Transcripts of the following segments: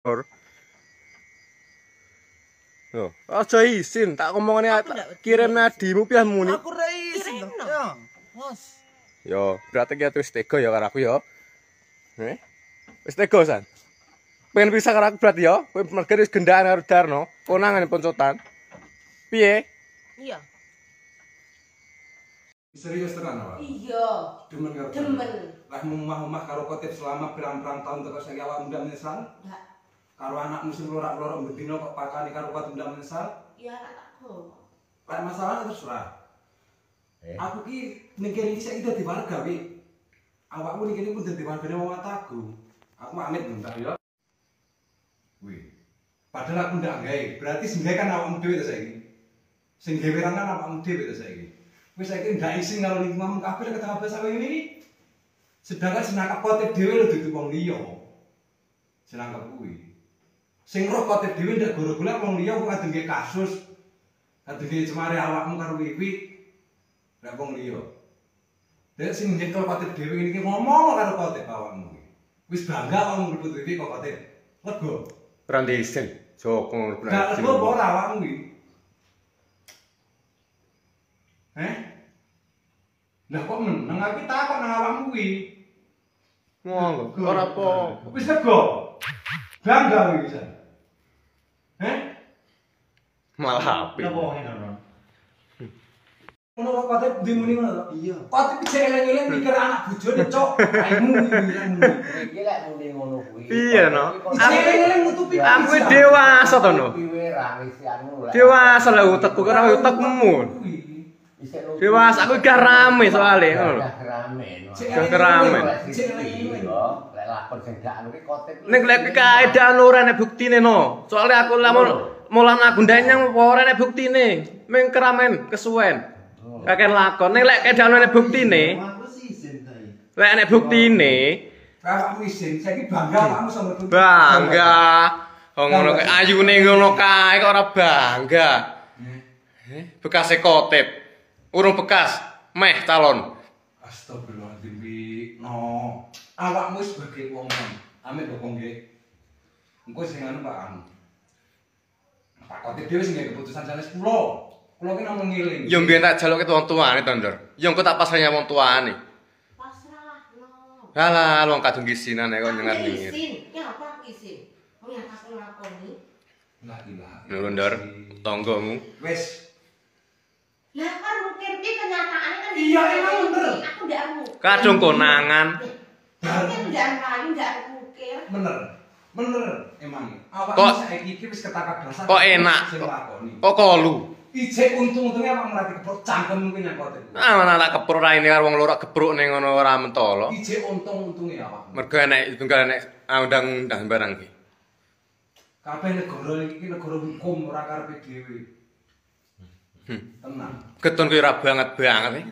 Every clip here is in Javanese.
Or. Yo, aja izin, tak ngomongane kirim nadimu piye muni. Aku ra no. Ya, Mas. Yo, berarti ki wis tega ya karo aku ya. Eh? Wis tega san. Pengen pisah karo aku berarti ya. Kowe mergo wis gendaan karo Darno, konangan poncotan. Piye? Iya. Serius tenan apa? Iya. Demen karo Demen. Lah mumah-mumah karo kotip selama pirang-pirang tahun terus saiki awak muda menyesal. Enggak. Karo anakmu sing lorak-lorak mbedino kok pakani karo kotip muda menyesal. Iya anak takku. Lah masalah terserah. Aku ki ning kene iki saiki dadi warga wi. Awakmu ning kene pun dadi wargane wong mataku. Aku pamit bentar ya. Wih. Padahal aku ndak gawe, berarti sing kan awakmu dhewe ta saiki. Sing gawe kan awakmu dhewe ta saiki. Wis saiki ndak isin karo lingkunganmu kabeh ketemu bahasa ini. Sedangkan senangkap kote dhewe lho dudu wong liya. Senangkap kuwi. Sing roh kote dhewe ndak goro-goro wong liya kok kadung gawe kasus. Kadung gawe cemare awakmu karo wiwi. Nek wong liya. Dek sing nyekel kote dhewe iki ngomong karo kote awakmu. Wis bangga wong mlebut wiwi kok kote. Lega. Ora izin. Joko Ndak lega apa ora awakmu iki? Eh? Lah kok meneng aku takok nang awakmu kuwi. Ngono, ora apa. Wis lega. Bangga kuwi Eh? Malah apik. Napa ngene ora? Ngono kok kote ndi muni ngono to? Iya. Piye eleng-eleng mikir anak bojone cok. Aimu iki lek muni ngono kuwi. Iya, no. Aku eleng nutupi Aku dewasa to no. Piwe ra wis anu lek. Dewasa lah utekku karo utekmu. Dewasa aku gak rame soalnya. Gak rame. no. Cek Gak rame. Lek lapor sing gak anu ki kotek. Nek lek kaedan ora nek buktine no. Soalnya aku lamun mulan aku ndanyang ora nek buktine. Ming keramen kesuwen. Kakek lakon nek lek kaedan nek buktine, izin iki. lek nek buktine Awakmu isin, saiki bangga awakmu sama bangga. Oh ngono kae ayune ngono kae kok ora bangga. Eh, bekas kotip. Urung bekas, meh calon. Astagfirullahaladzim. No. Awakmu sebagai wong kan. Amit kok nggih. Engko sing anu Pak anu. Pak Kote dhewe sing keputusan sanes kula. Kula ki namung ngiling. Yo mbiyen tak jaluke wong tuane to, Ndor. Yo engko tak pasrahnya wong tuane. Pasrah no. Alah, wong kadung gisinan kok nyengar Aku nyengir. izin. Ya apa aku izin? Wong yang aku lakoni. La ilaha. Lho, Ndor. Wis. Lah kan mungkin ki kenyataannya kan Iya, emang bener. Aku ndak. Kadung konangan. Aku ndak anu ndak aku mukir. Bener. Bener emang. Awakmu Kok- saiki iki wis ketangkap dasar. Kok enak? Kok kolu? Ijek untung-untungnya apa ngelatih keprok cangkem kuwi nang kote. Ah, mana tak kepruk raine karo wong loro gepruk ning ngono ora mentolo. Ijek untung-untungnya awakmu. Mergo enek tunggal enek undang-undang barang ki. Kabeh negara iki negara hukum ora karepe dhewe. Tenang. Getun kuwi ora banget banget. eh.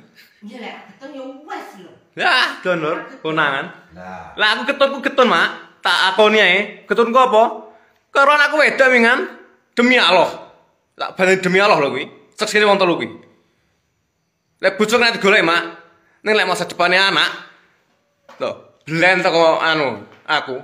Ya lek ketemu yo wes lho. Ya, donor konangan. Lah, Lah aku ketunku ketun, Mak. Tak akoni ae. Ketunku apa? Karo anakku wedok wingan. Demi Allah. Tak bani demi Allah lho kuwi. Seksine wong telu kuwi. Lek bocor nek digolek, Mak. Ning lek masa depane anak. Lho, blen teko anu aku.